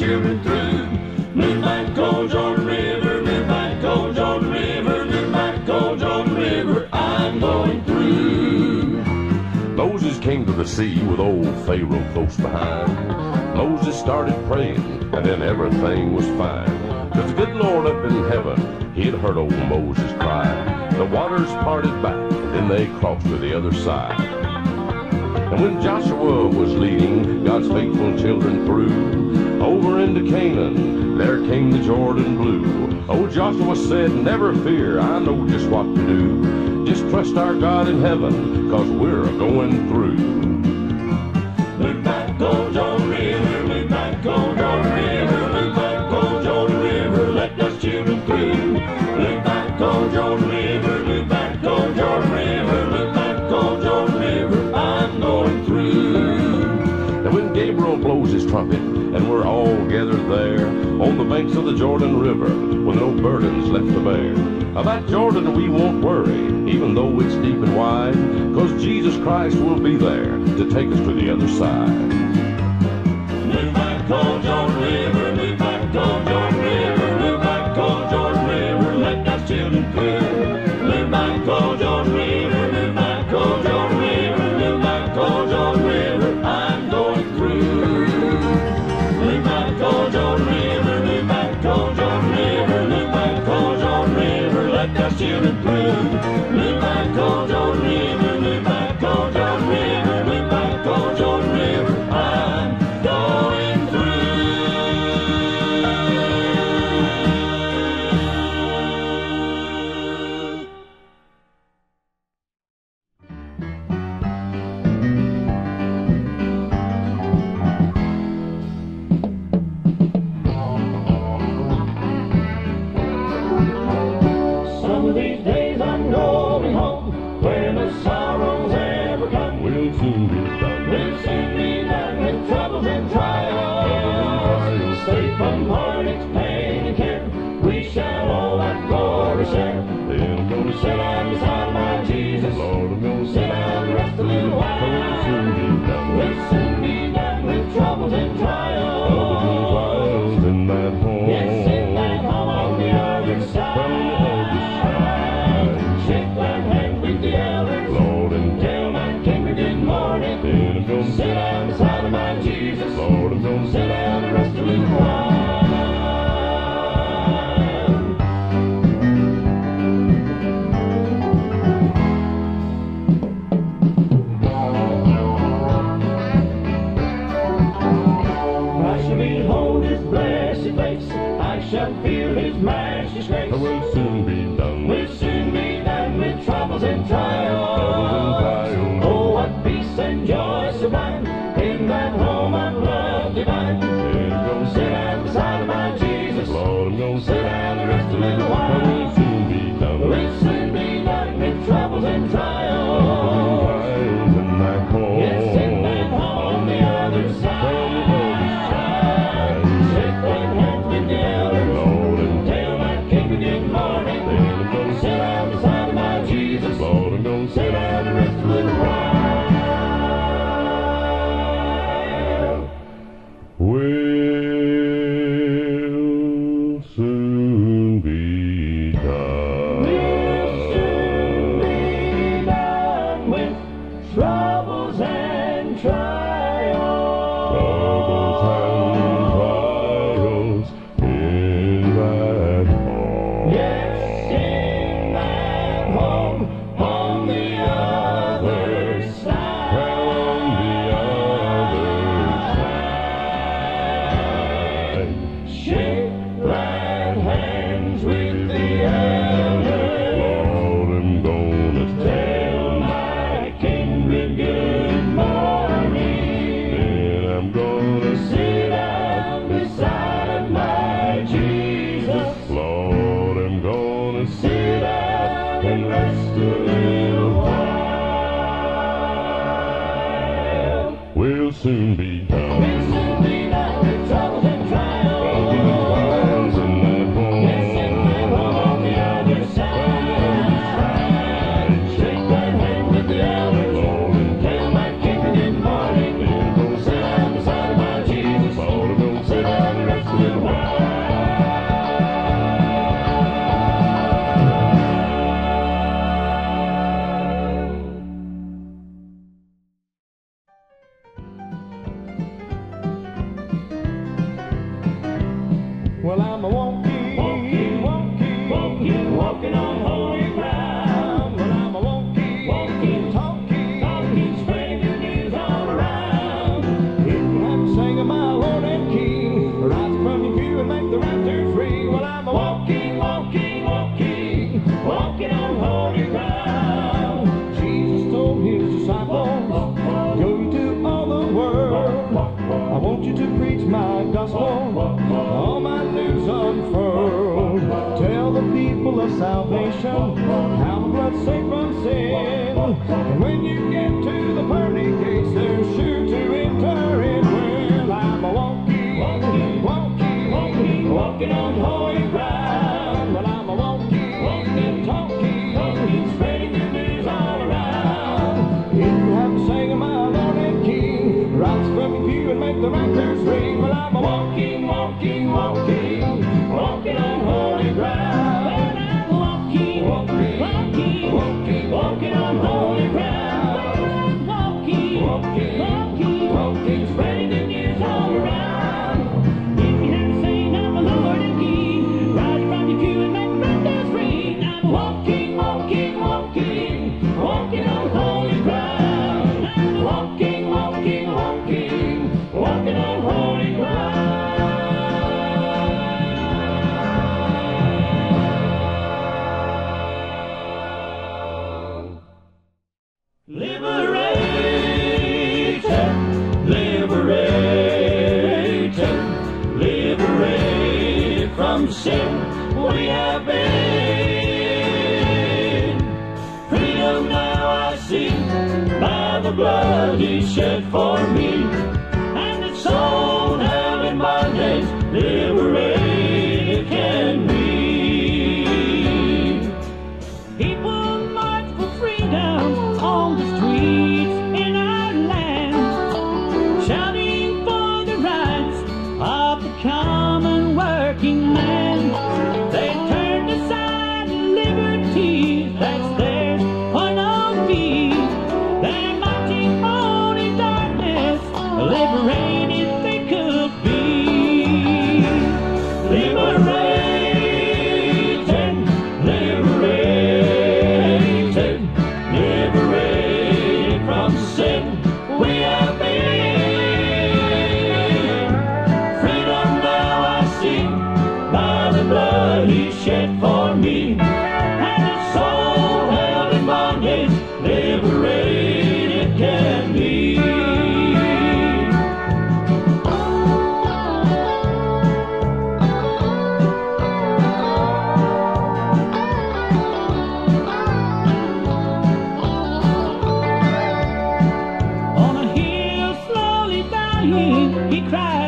was through. Move back ole Jordan river, move back ole Jordan river, move back ole Jordan river, I'm going through. Moses came to the sea with old Pharaoh close behind. Moses started praying, and then everything was fine. Cause the good Lord up in heaven, he'd heard old Moses cry. The waters parted back, and then they crossed to the other side. And when Joshua was leading God's faithful children through, over into Canaan, there came the Jordan blue. Old Joshua said, never fear, I know just what to do. Just trust our God in heaven, cause we're a-going through. there, on the banks of the Jordan River, with no burdens left to bear. About Jordan we won't worry, even though it's deep and wide, cause Jesus Christ will be there to take us to the other side. We might Jordan. soon be done. salvation.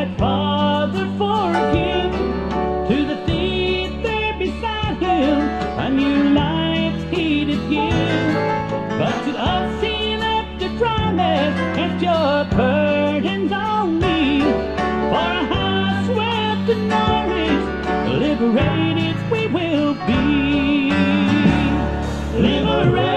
And Father, forgive to the thief there beside him a new life he did give. But to us he left the promise, cast your burdens on me. For a house swept and nourished, liberated we will be. Liberated.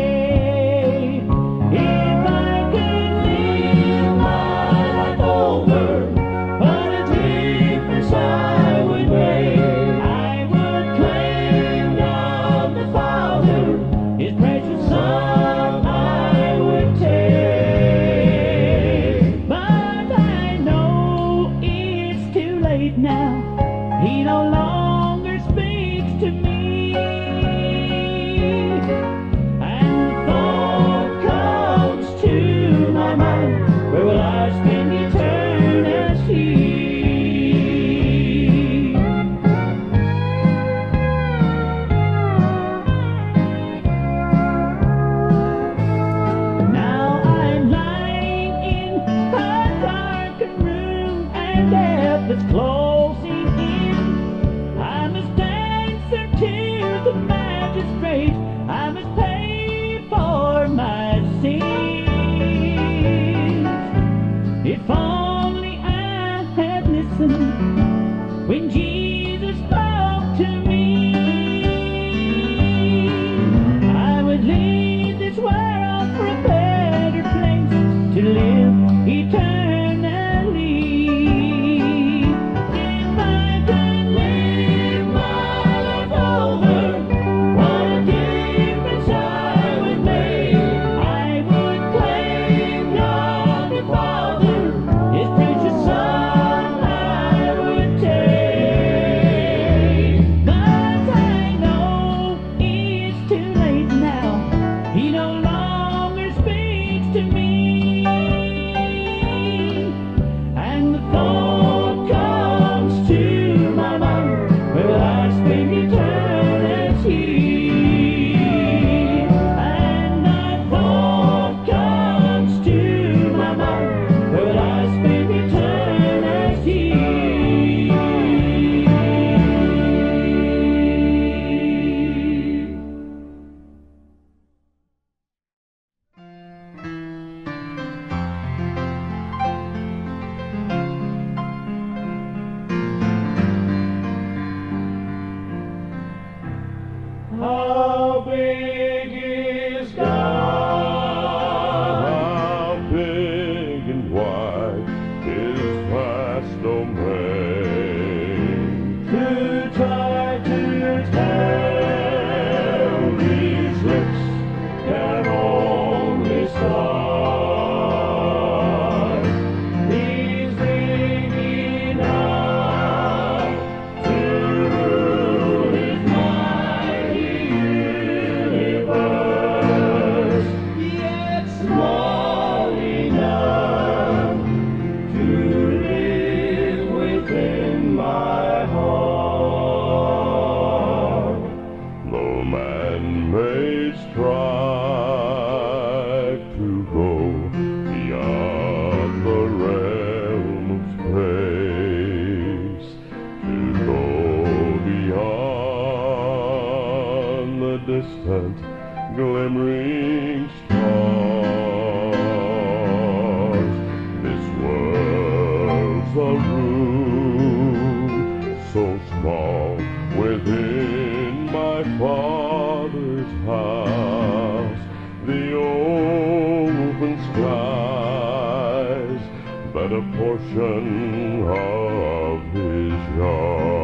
distant glimmering stars. This world's a room so small within my Father's house. The open skies but a portion of His yard.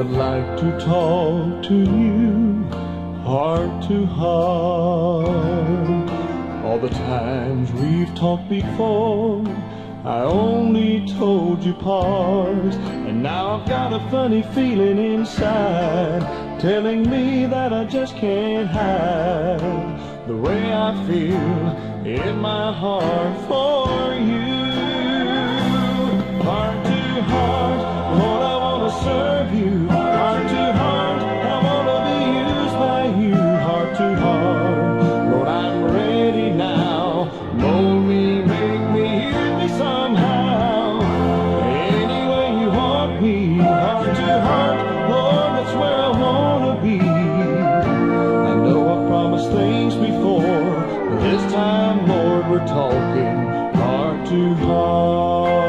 I'd like to talk to you heart to heart. All the times we've talked before, I only told you parts. And now I've got a funny feeling inside, telling me that I just can't hide the way I feel in my heart for you. We're talking heart to heart.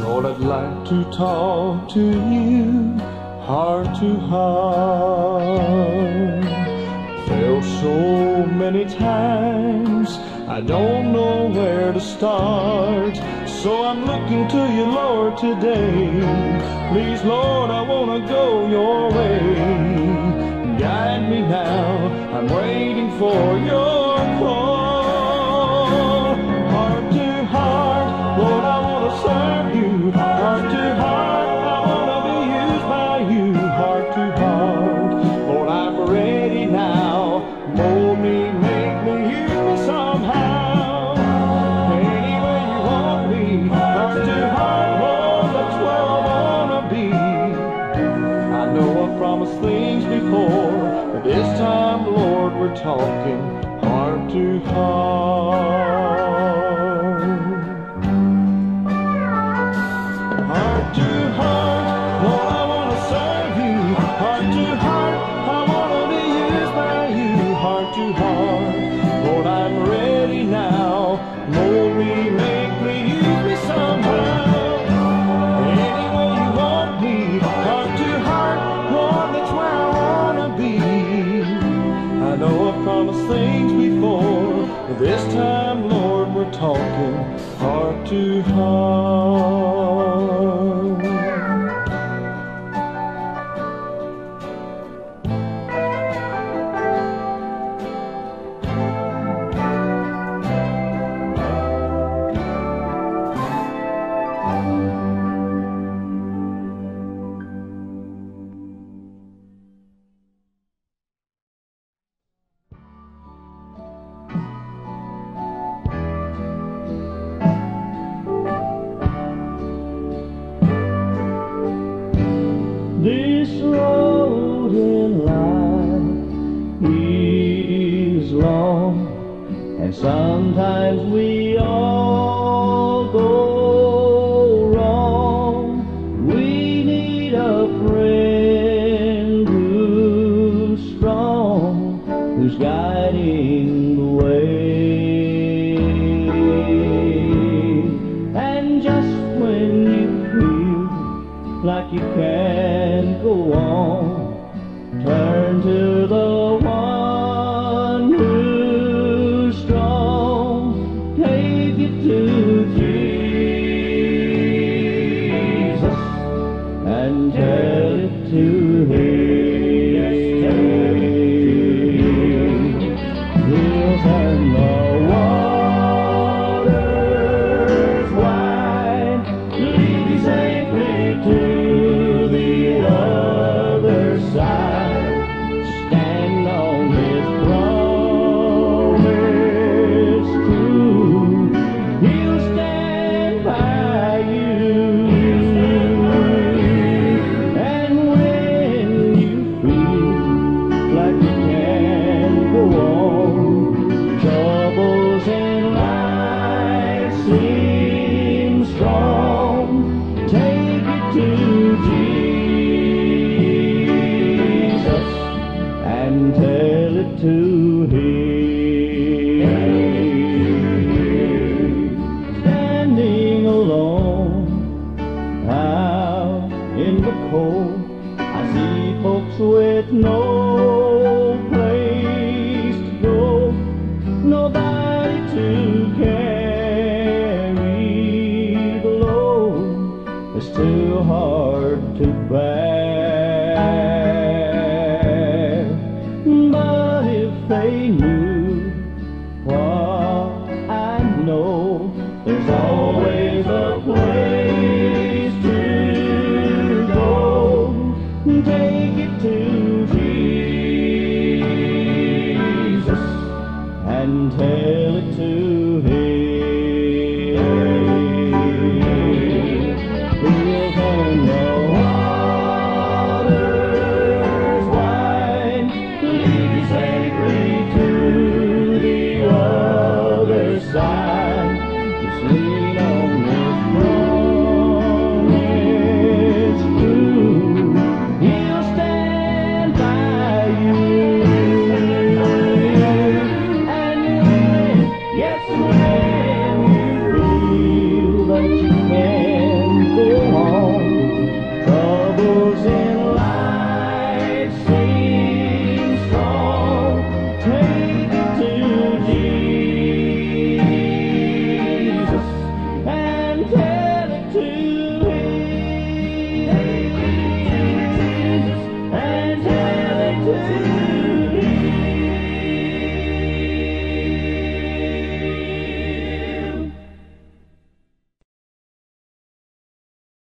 Lord, I'd like to talk to you heart to heart. Felt so many times I don't know where to start. So I'm looking to you, Lord, today. Please, Lord, I want to go your way. Now. I'm waiting for your call. Heart to heart, Lord, I want to serve you. Heart to heart, I want to be used by you. Heart to heart, Lord, I'm ready now. Mold me, make me, use me somehow. Any way you want me, heart to heart, Lord, that's where I wanna be. I know I've promised things before, this time, Lord, we're talking heart to heart. To